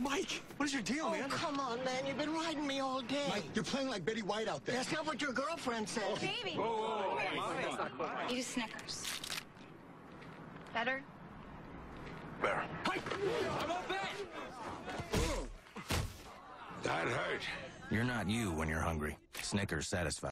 Mike, what is your deal, Oh, man? come on, man. You've been riding me all day. Mike, you're playing like Betty White out there. That's not what your girlfriend said. Baby. Eat a Snickers. Better? Better. I'm up That hurt. You're not you when you're hungry. Snickers satisfies.